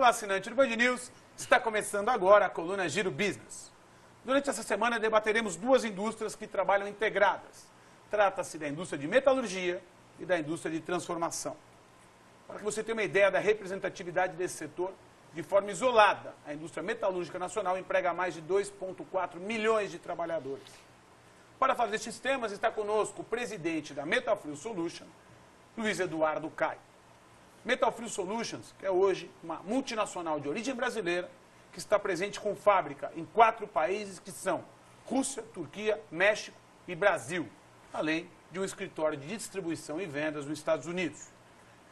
Olá, assinante do Band News. Está começando agora a coluna Giro Business. Durante essa semana debateremos duas indústrias que trabalham integradas. Trata-se da indústria de metalurgia e da indústria de transformação. Para que você tenha uma ideia da representatividade desse setor, de forma isolada, a indústria metalúrgica nacional emprega mais de 2,4 milhões de trabalhadores. Para falar destes temas, está conosco o presidente da Metalfrio Solution, Luiz Eduardo Caio. Metalfrio Solutions, que é hoje uma multinacional de origem brasileira, que está presente com fábrica em quatro países que são Rússia, Turquia, México e Brasil, além de um escritório de distribuição e vendas nos Estados Unidos.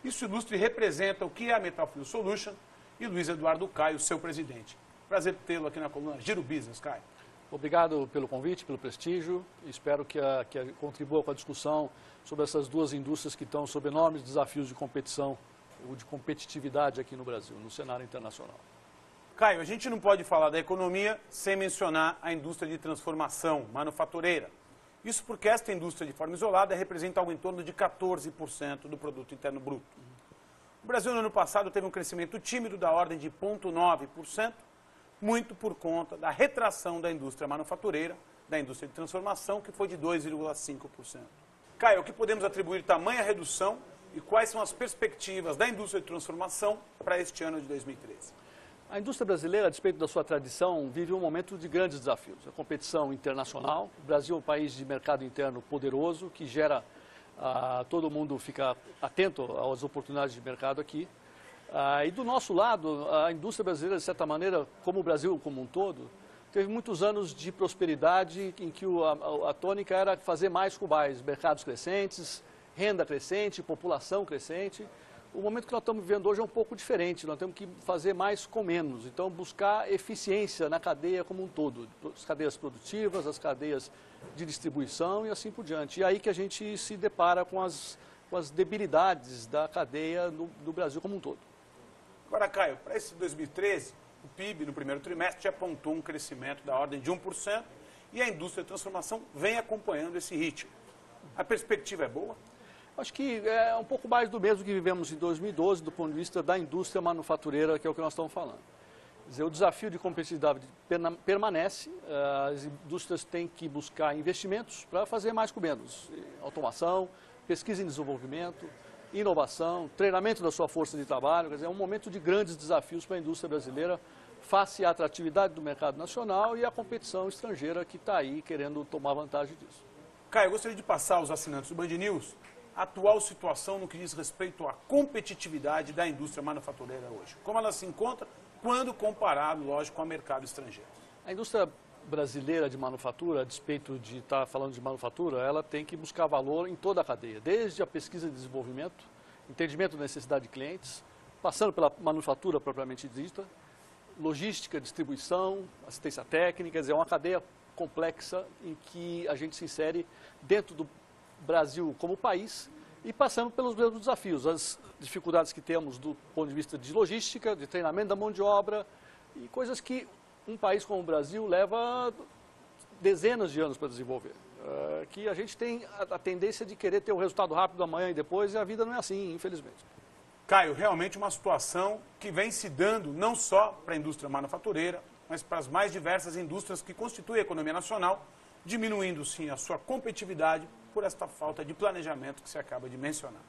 Isso ilustra e representa o que é a Metalfrio Solution e Luiz Eduardo Caio, seu presidente. Prazer tê-lo aqui na coluna Giro Business, Caio. Obrigado pelo convite, pelo prestígio. Espero que, a, que a contribua com a discussão sobre essas duas indústrias que estão sob enormes desafios de competição ou de competitividade aqui no Brasil, no cenário internacional. Caio, a gente não pode falar da economia sem mencionar a indústria de transformação manufatureira. Isso porque esta indústria, de forma isolada, representa algo em torno de 14% do produto interno bruto. O Brasil, no ano passado, teve um crescimento tímido da ordem de 0,9%, muito por conta da retração da indústria manufatureira, da indústria de transformação, que foi de 2,5%. Caio, o que podemos atribuir tamanha redução e quais são as perspectivas da indústria de transformação para este ano de 2013? A indústria brasileira, a despeito da sua tradição, vive um momento de grandes desafios. A competição internacional, o Brasil é um país de mercado interno poderoso, que gera, ah, todo mundo fica atento às oportunidades de mercado aqui. Ah, e do nosso lado, a indústria brasileira, de certa maneira, como o Brasil como um todo, teve muitos anos de prosperidade em que a, a tônica era fazer mais com mais, mercados crescentes, renda crescente, população crescente. O momento que nós estamos vivendo hoje é um pouco diferente, nós temos que fazer mais com menos, então buscar eficiência na cadeia como um todo, as cadeias produtivas, as cadeias de distribuição e assim por diante. E aí que a gente se depara com as, com as debilidades da cadeia no, do Brasil como um todo. Agora, Caio, para esse 2013, o PIB no primeiro trimestre apontou um crescimento da ordem de 1% e a indústria de transformação vem acompanhando esse ritmo. A perspectiva é boa? Acho que é um pouco mais do mesmo que vivemos em 2012, do ponto de vista da indústria manufatureira, que é o que nós estamos falando. Quer dizer, o desafio de competitividade permanece, eh, as indústrias têm que buscar investimentos para fazer mais com menos. Automação, pesquisa e desenvolvimento, inovação, treinamento da sua força de trabalho. Quer dizer, é um momento de grandes desafios para a indústria brasileira, face à atratividade do mercado nacional e à competição estrangeira que está aí querendo tomar vantagem disso. Caio, eu gostaria de passar aos assinantes do Band News atual situação no que diz respeito à competitividade da indústria manufatureira hoje. Como ela se encontra quando comparado, lógico, com o mercado estrangeiro. A indústria brasileira de manufatura, a despeito de estar falando de manufatura, ela tem que buscar valor em toda a cadeia, desde a pesquisa e desenvolvimento, entendimento da necessidade de clientes, passando pela manufatura propriamente dita, logística, distribuição, assistência técnica, é uma cadeia complexa em que a gente se insere dentro do Brasil como país e passando pelos mesmos desafios, as dificuldades que temos do ponto de vista de logística, de treinamento da mão de obra e coisas que um país como o Brasil leva dezenas de anos para desenvolver. Uh, que a gente tem a, a, tendência de querer ter o resultado rápido amanhã e depois, e a vida não é assim, infelizmente. Caio, realmente uma situação que vem se dando não só para a indústria manufatureira, mas para as mais diversas indústrias que constituem a economia nacional, diminuindo sim a sua competitividade por esta falta de planejamento que se acaba de mencionar.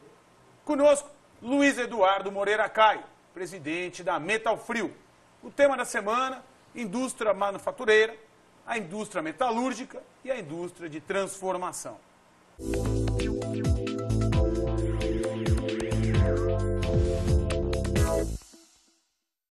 Conosco, Luiz Eduardo Moreira Caio, presidente da Metal Frio. O tema da semana, indústria manufatureira, a indústria metalúrgica e a indústria de transformação.